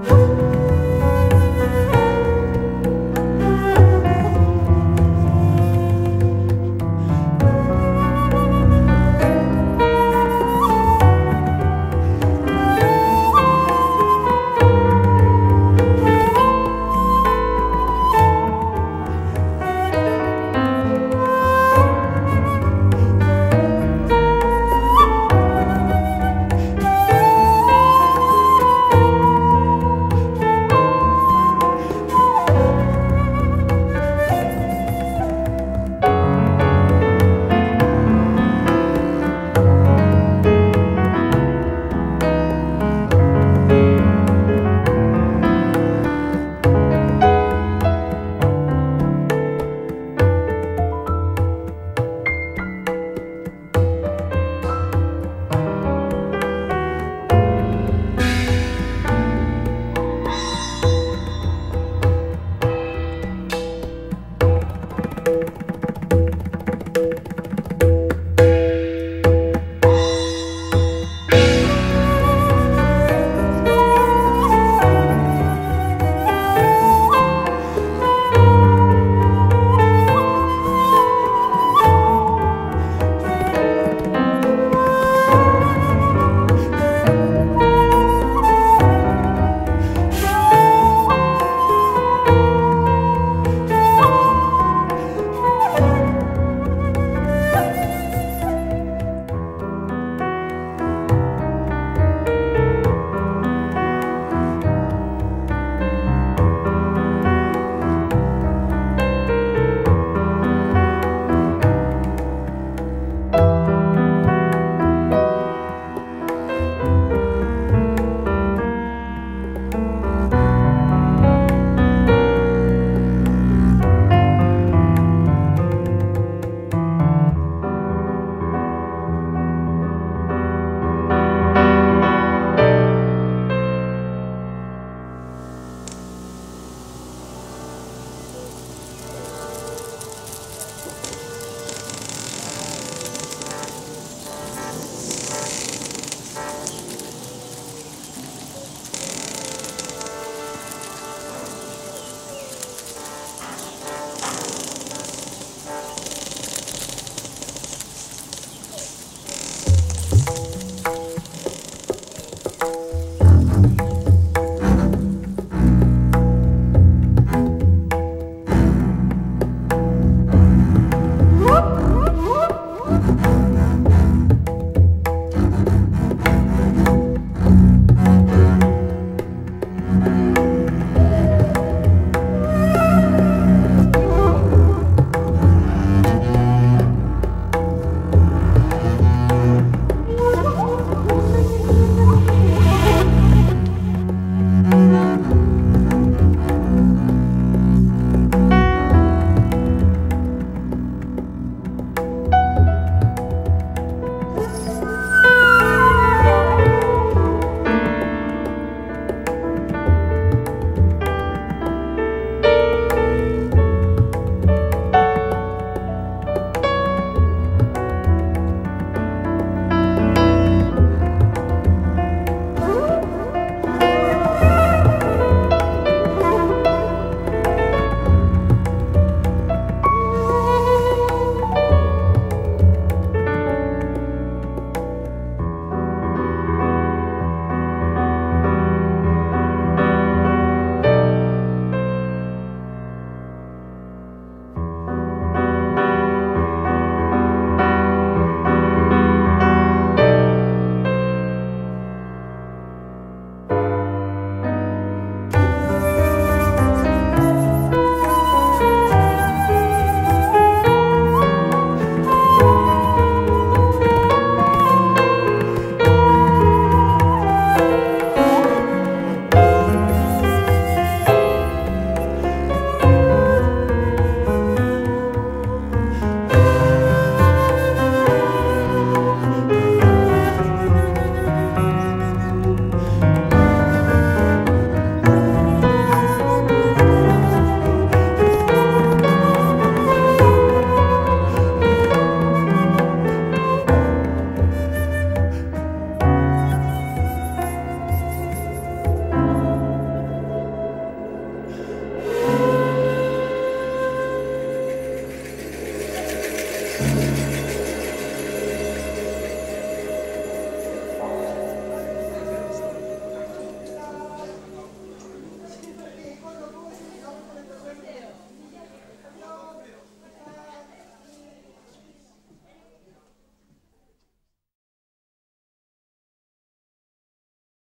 Whoop, whoop, whoop.